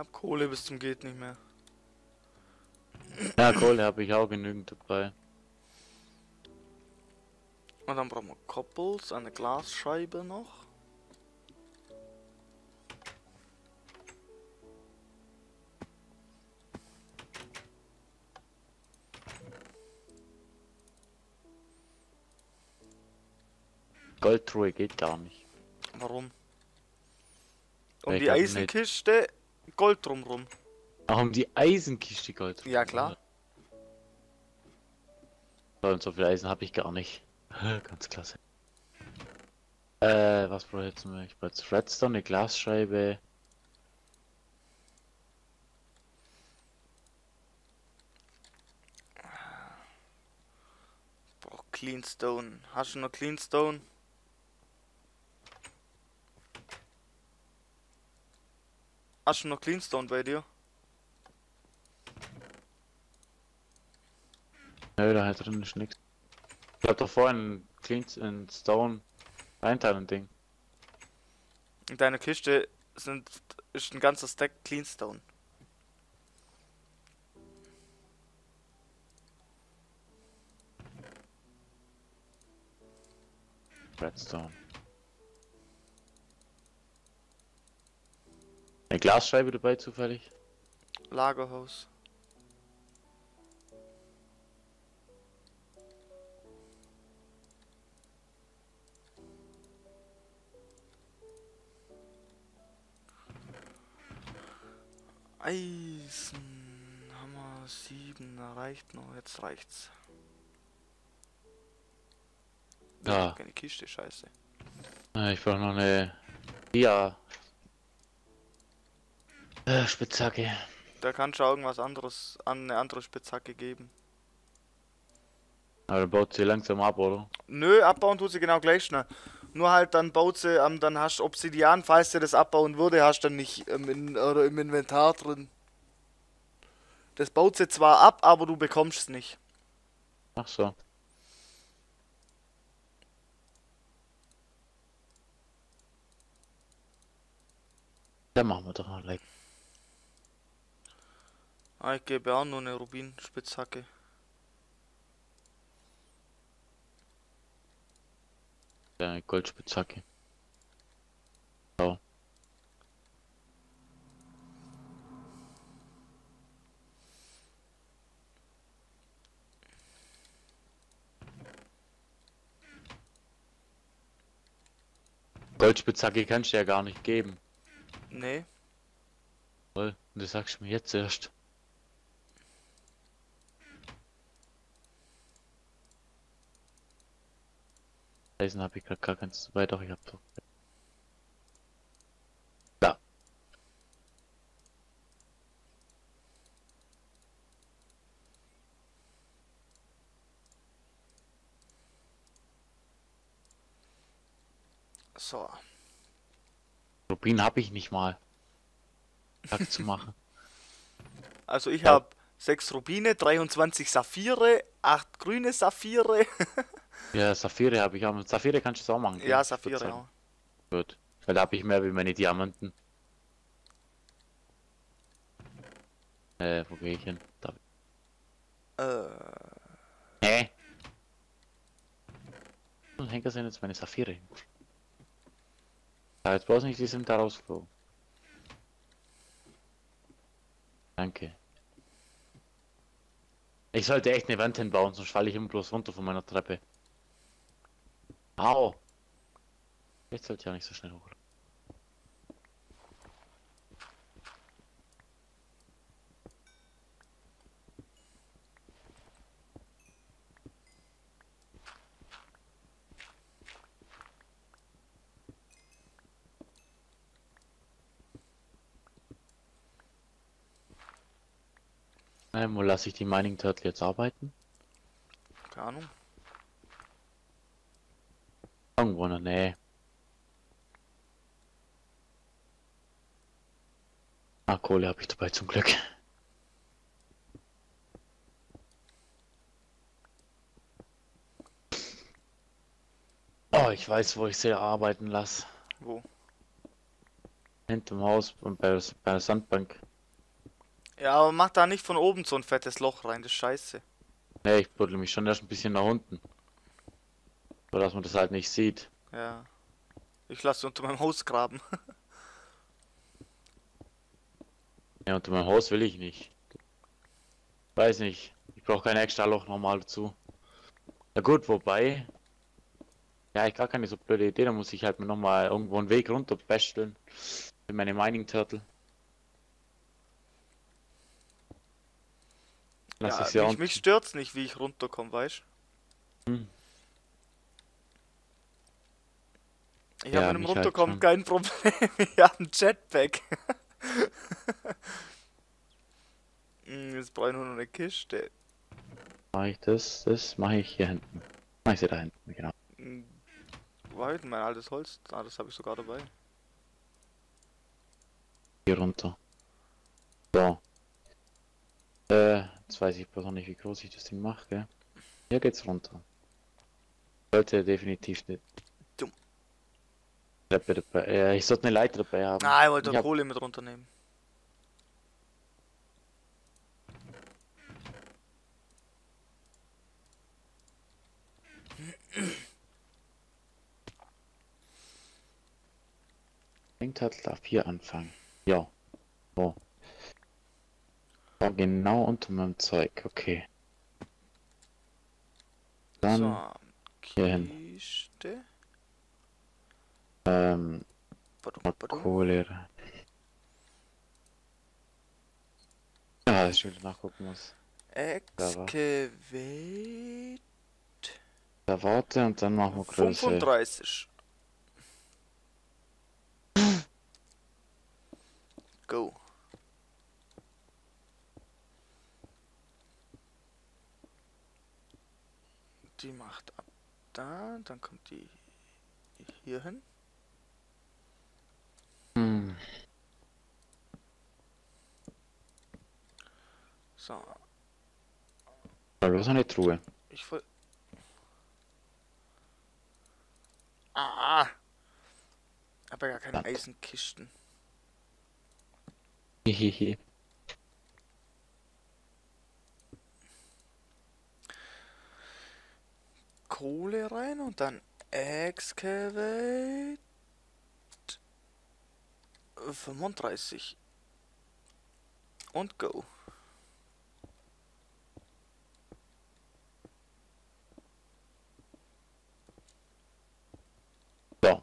Ich hab Kohle bis zum geht nicht mehr. Ja, Kohle habe ich auch genügend dabei. Und dann brauchen wir Koppels, eine Glasscheibe noch. Goldtruhe geht gar nicht. Warum? Um Weil ich die Eisenkiste Gold drumrum. Auch um die Eisenkiste Gold. Ja, klar. So, und so viel Eisen habe ich gar nicht. Ganz klasse. Äh, was brauche ich jetzt noch? Ich brauche jetzt Redstone, eine Glasscheibe. Brauch Cleanstone. Hast du noch Cleanstone? Hast du noch Cleanstone bei dir? Nö, da halt drin ist nichts. Ich hab doch vorhin Clean in Stone einteilen Ding. In deiner Kiste sind, ist ein ganzer Stack Cleanstone. Redstone. Eine Glasscheibe dabei zufällig? Lagerhaus. Eisen. Hammer 7 reicht noch. Jetzt reicht's. Ja. Keine Kiste, scheiße. Ich brauche noch eine Ja. Äh, Spitzhacke. Da kannst du auch irgendwas anderes an eine andere Spitzhacke geben. Aber dann baut sie langsam ab, oder? Nö, abbauen tut sie genau gleich schnell. Nur halt dann baut sie, ähm, dann hast du Obsidian, falls sie das abbauen würde, hast du dann nicht ähm, in, oder im Inventar drin. Das baut sie zwar ab, aber du bekommst es nicht. Ach so. Dann machen wir doch mal like. Ah, ich gebe auch nur eine Rubin-Spitzhacke. Eine Goldspitzhacke. Goldspitzhacke kannst du ja gar nicht geben. Nee, Toll. Und das sagst du mir jetzt erst. Eisen habe ich grad gar keins dabei, doch ich hab so. Ja. so. Rubin habe ich nicht mal. Tag zu machen. Also ich Ja. habe 6 Rubine, 23 Saphire, 8 grüne Saphire. Ja, Saphire habe ich auch. Saphire kannst du es auch machen. ja, Saphire auch. Gut. Weil da habe ich mehr wie meine Diamanten. Äh, wo gehe ich hin? Da. Äh, Hä? Und Henker sind jetzt meine Saphire. Ja, jetzt bloß nicht, die sind da rausgeflogen. Danke. Ich sollte echt eine Wand hinbauen, sonst falle ich immer bloß runter von meiner Treppe. Au! Jetzt sollte ich ja nicht so schnell hoch. Ähm, wo lasse ich die Mining Turtle jetzt arbeiten? keine Ahnung. Irgendwo in der Nähe. Ah, Kohle habe ich dabei zum Glück. Oh, ich weiß, wo ich sie arbeiten lasse. Wo? Hinterm Haus und bei, der- bei der Sandbank. Ja, aber mach da nicht von oben so ein fettes Loch rein, das ist scheiße. Ne, ich buddel mich schon erst ein bisschen nach unten. So dass man das halt nicht sieht. Ja. Ich lasse unter meinem Haus graben. Ja, unter meinem Haus will ich nicht. Weiß nicht. Ich brauche kein extra Loch nochmal dazu. Na gut, wobei. Ja, ich gar keine so blöde Idee. Da muss ich halt mir nochmal irgendwo einen Weg runter basteln. Mit meinem Mining Turtle. Lass ja, ich mich, mich stört's nicht, wie ich runterkomme, weißt Hm. Ich Ja, habe mit dem halt Runterkommen schon. kein Problem. Ich habe ein Jetpack. Hm, Jetzt brauche ich nur noch eine Kiste. Mach ich das? Das mache ich hier hinten. Mach ich sie da hinten, genau. Hm, Wo hab ich denn mein altes Holz? Ah, das habe ich sogar dabei. Hier runter. So. Äh, jetzt weiß ich bloß noch nicht, wie groß ich das Ding mache, gell? Hier geht's runter. Sollte definitiv Dumm. Treppe dabei. Äh, ich sollte eine Leiter dabei haben. Ah, ich wollte Ich hab- Kohle mit runternehmen. Linkturtle darf hier anfangen. Ja. So. So, genau unter meinem Zeug. Okay. Dann, so, hier hin. Ähm, rein. Ja, dass ich wieder nachgucken muss. Excavate Da warte und dann machen wir Größe. 35. Go. Die macht ab da, dann kommt die hier hin. So, los eine Truhe. ich will. Ah! Aber gar keine. Eisenkisten. Hihihi. Kohle rein und dann Excavate 35 und Go. So.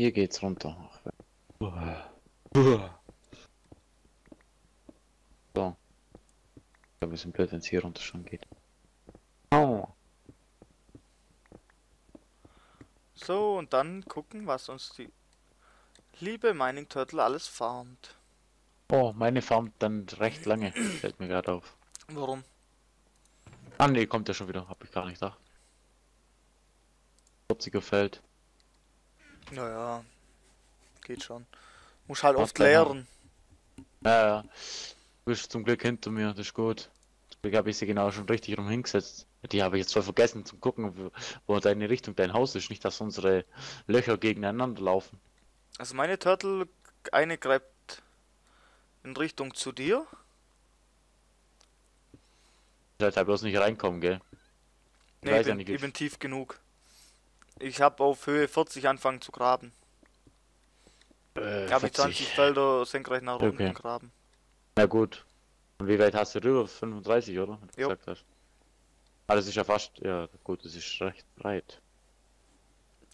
Hier geht's runter. So. Ich glaube, wir sind blöd, wenn es hier runter schon geht. Au. So, und dann gucken, was uns die liebe Mining Turtle alles farmt. Oh, meine Farm dann recht lange. Fällt mir gerade auf. Warum? Ah ne, kommt ja schon wieder. Hab ich gar nicht gedacht. 40er Feld. Naja, geht schon. Muss halt oft leeren. Ja, ja. Du bist zum Glück hinter mir, das ist gut. Zum Glück habe ich sie genau schon richtig rum hingesetzt. Die habe ich jetzt voll vergessen zu gucken, wo, deine Richtung dein Haus ist. Nicht, dass unsere Löcher gegeneinander laufen. Also meine Turtle, eine greift in Richtung zu dir. Ich halt, halt bloß nicht reinkommen, gell? Ich Nee, weiß ich ja bin, nicht, wie ich bin tief genug. Ich habe auf Höhe 40 angefangen zu graben. Äh, Ich habe 20 Felder senkrecht nach unten Okay. graben. Na gut. Und wie weit hast du rüber? 35, oder? Wenn du Jo. gesagt hast. Ah, das ist ja fast, ja gut, das ist recht breit.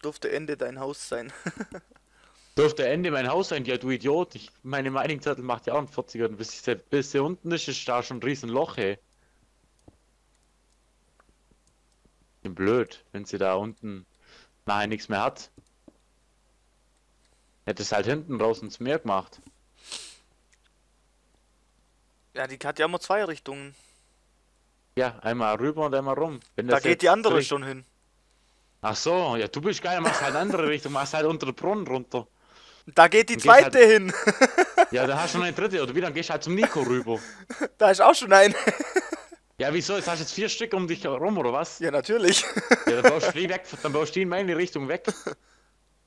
Dürfte Ende dein Haus sein. Dürfte Ende mein Haus sein, ja du Idiot. Ich, meine Mining Turtle macht ja auch einen 40er. Und bis, der- bis hier unten ist, ist da schon ein riesen Loch, ey. Blöd, wenn sie da unten nachher nichts mehr hat. Hätte es halt hinten raus ins Meer gemacht. Ja, die hat ja immer zwei Richtungen. Ja, einmal rüber und einmal rum. Wenn Da geht die andere schon hin. Ach so, ja, du bist geil, machst halt andere Richtung, machst halt unter den Brunnen runter. Da geht die Dann zweite hin. Ja, da hast du noch eine dritte, oder wie? Dann gehst du halt zum Nico rüber. da ist auch schon ein. Ja, wieso? Jetzt hast du jetzt vier Stück um dich herum, oder was? ja, natürlich. Ja, dann baust du die weg, dann baust du die in meine Richtung weg.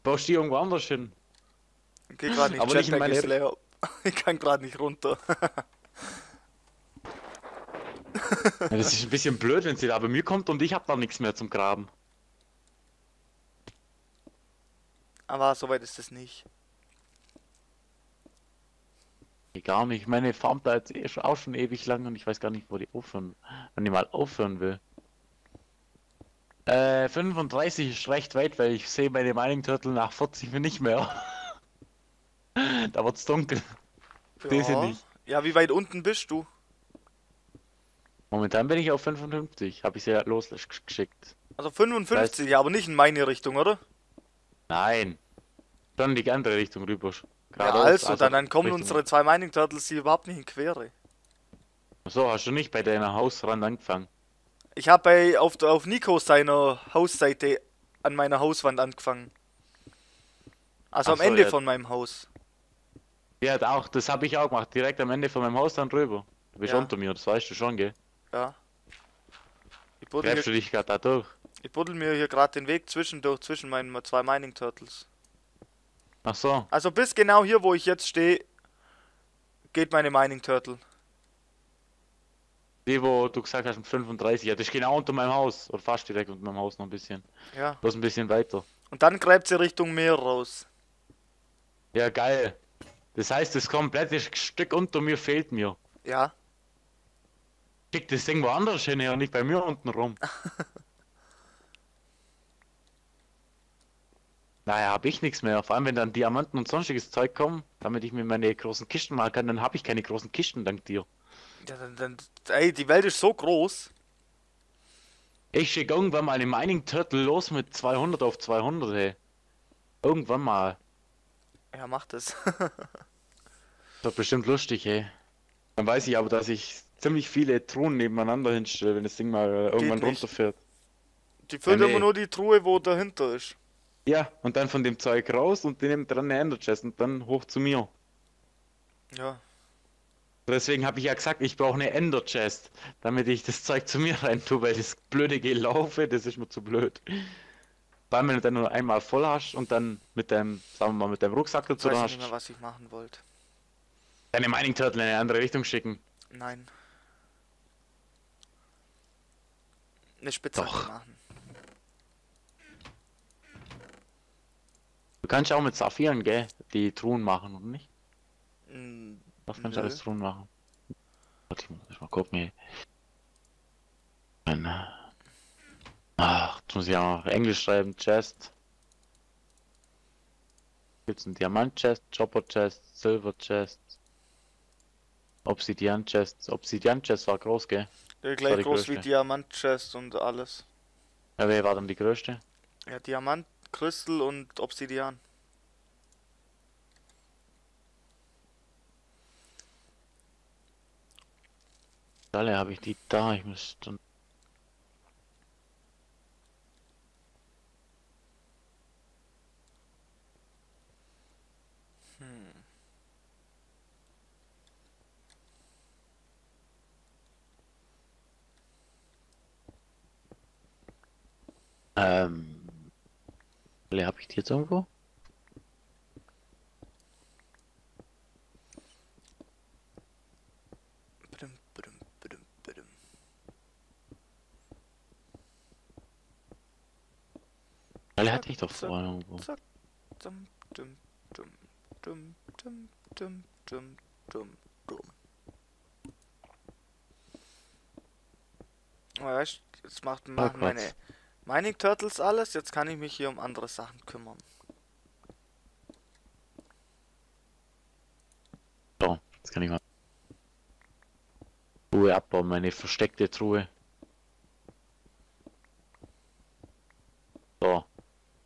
Baust die irgendwo anders hin. Geh gerade nicht, Aber nicht in meine- ist leer. Ich kann gerade nicht runter. Ja, das ist ein bisschen blöd, wenn sie da bei mir kommt und ich hab da nichts mehr zum Graben. Aber soweit ist es nicht. Nee, Gar nicht. Meine Farm da jetzt eh schon, auch schon ewig lang und ich weiß gar nicht, wo die aufhören, wann die mal aufhören will. Äh, 35 ist recht weit, weil ich sehe meine Mining Turtle nach 40 mir nicht mehr. da wird's dunkel. Ja. nicht. ja, wie weit unten bist du? Momentan bin ich auf 55. Habe ich sie ja losgeschickt. Also 55, ja, aber nicht in meine Richtung, oder? Nein. In die andere Richtung rüber. Ja, Geradeaus, also, dann, dann kommen unsere zwei Mining Turtles hier überhaupt nicht in Quere. So, hast du nicht bei deiner Hausrand angefangen? Ich habe bei auf, auf Nico seiner Hausseite an meiner Hauswand angefangen. Also Ach am so, Ende ja. von meinem Haus. Ja, auch, das habe ich auch gemacht. Direkt am Ende von meinem Haus dann rüber. Du bist Ja. unter mir, das weißt du schon, gell? Ja. Ich buddel, hier, du dich gerade da durch? ich buddel mir hier gerade den Weg zwischendurch zwischen meinen zwei Mining Turtles. Ach so. Also bis genau hier, wo ich jetzt stehe, geht meine Mining Turtle. Die, wo du gesagt hast, um 35. Ja, das ist genau unter meinem Haus. Oder fast direkt unter meinem Haus noch ein bisschen. Ja. Bloß ein bisschen weiter. Und dann gräbt sie Richtung Meer raus. Ja, geil. Das heißt, das komplette Stück unter mir fehlt mir. Ja. Schick das Ding woanders hin, ja, nicht bei mir unten rum. naja, hab ich nichts mehr. Vor allem, wenn dann Diamanten und sonstiges Zeug kommen, damit ich mir meine großen Kisten machen kann, dann habe ich keine großen Kisten dank dir. ja dann, dann, ey, die Welt ist so groß. Ich schicke irgendwann mal den Mining Turtle los mit 200 auf 200, hey. Irgendwann mal. Ja, macht es. Das wird bestimmt lustig, hey. Dann weiß ich aber, dass ich ziemlich viele Truhen nebeneinander hinstelle, wenn das Ding mal äh, irgendwann nicht. runterfährt. Die füllt Ja, immer nee. nur die Truhe, wo dahinter ist. Ja, und dann von dem Zeug raus und nimmt dran eine Ender Chest und dann hoch zu mir. Ja. Deswegen habe ich ja gesagt, ich brauche eine Ender Chest, damit ich das Zeug zu mir rein tue, weil das blöde Gelaufe, das ist mir zu blöd. Allem, wenn du dann nur einmal voll hast und dann mit deinem, sagen wir mal, mit deinem Rucksack dazu weiß dann ich nicht mehr, hast, was ich machen wollte. deine Mining Turtle in eine andere Richtung schicken. Nein. Eine Spitzhacke Doch. machen. Du kannst ja auch mit Saphiren, gell, die Truhen machen, oder nicht? Mm, Was kannst du alles Truhen machen? Warte, ich muss mal gucken. Meine- Ach, jetzt muss ich auch noch Englisch schreiben, Chest. Gibt's einen Diamant Chest, Chopper Chest, Silver Chest, Obsidian Chest. Obsidian Chest war groß, gell? Der gleich groß wie größte. Diamant Chest und alles. Ja, wer war dann die größte? Ja, Diamant, Crystal und Obsidian. Alle habe ich die da, ich dann. Hm. Ähm. Alle habe ich die jetzt irgendwo? Alle hatte ich doch vorher irgendwo. Zack. Dum, dum, dum, dum, dum, dum, dum, dum, dum. Oh, jetzt macht, machen Gott. meine Mining Turtles alles. Jetzt kann ich mich hier um andere Sachen kümmern. So, jetzt kann ich mal. Truhe abbauen, meine versteckte Truhe. So.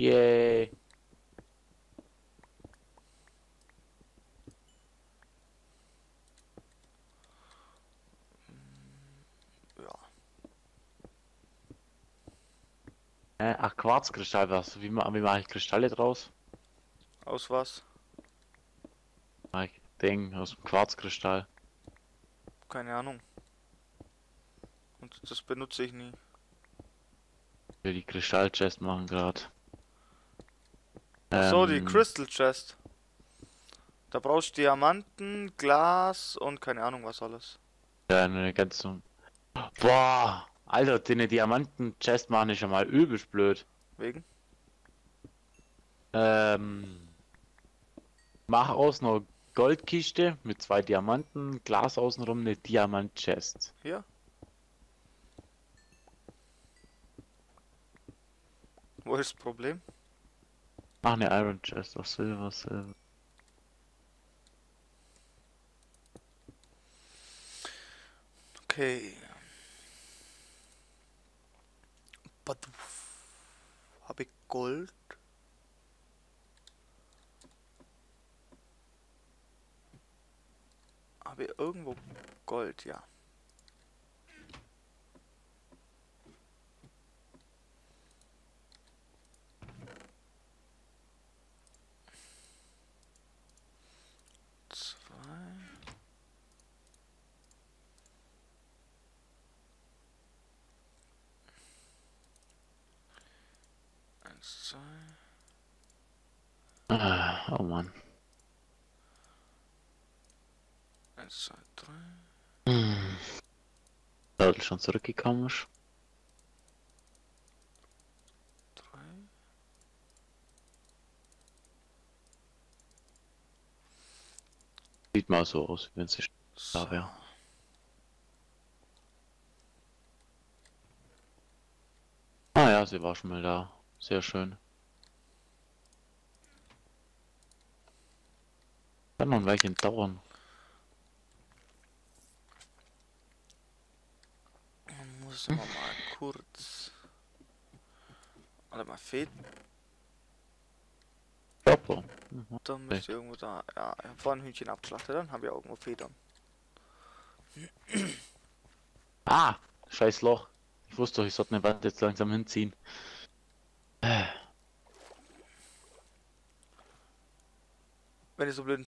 Yay. Ja. Äh, ach, Quarzkristall, was? Wie, wie mache ich Kristalle draus? Aus was? Mach ich Ding aus dem Quarzkristall. Keine Ahnung. Und das benutze ich nie. Ich will die Kristallchest machen gerade. Ach so, die Ähm, Crystal Chest. Da brauchst du Diamanten, Glas und keine Ahnung was alles. Ja, eine ganze. Boah, Alter, den Diamanten-Chest machen ist schon mal übelst blöd. Wegen? Ähm, mach aus einer Goldkiste mit zwei Diamanten, Glas außenrum, eine Diamant-Chest. Hier? Wo ist das Problem? Mach eine Iron Chest aus Silber, Silber. Okay. Habe ich Gold? Habe ich irgendwo Gold, ja. Zwei. Eins, zwei. Ah, oh Mann. Eins, zwei, drei. Hm. Da schon zurückgekommen ist. Sieht mal so aus, wenn es da So. wäre. Ah ja, sie war schon mal da. Sehr schön. Kann noch ein Weilchen dauern. Dann muss man mal kurz. Warte mal, fehlt. Körper. Da müsste irgendwo da. Ja, ich hab vorhin ein Hühnchen abgeschlachtet, dann habe ich auch irgendwo Federn. Ah, scheiß Loch. Ich wusste doch, ich sollte eine Wand jetzt langsam hinziehen. Wenn ich so blöd